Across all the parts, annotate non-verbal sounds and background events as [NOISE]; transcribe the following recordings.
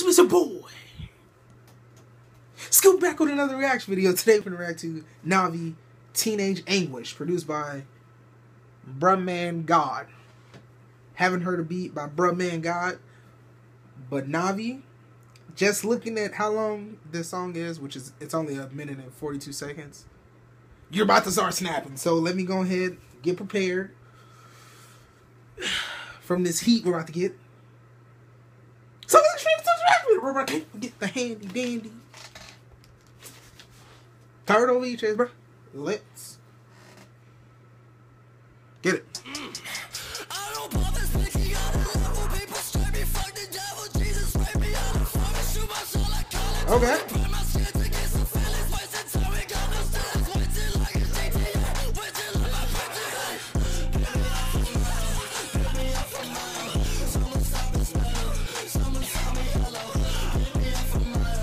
YouTube, it's a boy. Scoop back with another reaction video. Today we're going to react to Navi Teenage Anguish, produced by bruhmanegod. Haven't heard a beat by bruhmanegod, but Navi, just looking at how long this song is, which is it's only a minute and 42 seconds, you're about to start snapping. So let me go ahead, get prepared [SIGHS] from this heat we're about to get. So let's we're about to get the handy dandy. Third over each bro. Let's get it. Okay.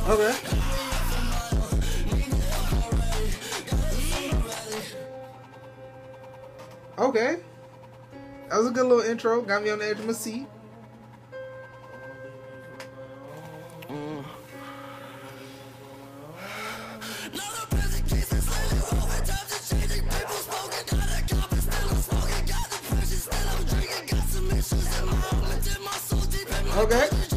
Okay. Okay. That was a good little intro. Got me on the edge of my seat. Okay.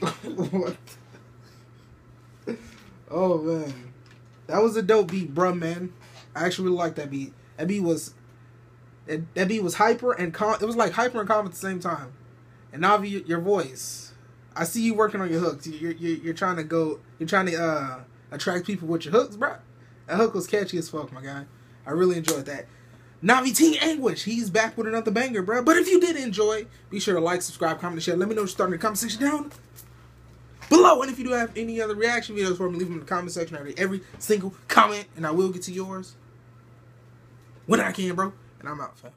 [LAUGHS] what? oh man, that was a dope beat, bruh, man. I actually really like that beat. That beat was that, that beat was hyper and calm. It was like hyper and calm at the same time. And Navi, your voice. I see you working on your hooks. You're, you're, you're trying to go. You're trying to uh, attract people with your hooks, bro. That hook was catchy as fuck, my guy. I really enjoyed that. Navi Teen Anguish, he's back with another banger, bro. But if you did enjoy, be sure to like, subscribe, comment, and share. Let me know what you're starting the comment section down below. And if you do have any other reaction videos for me, leave them in the comment section. I read every single comment, and I will get to yours when I can, bro. And I'm out, fam.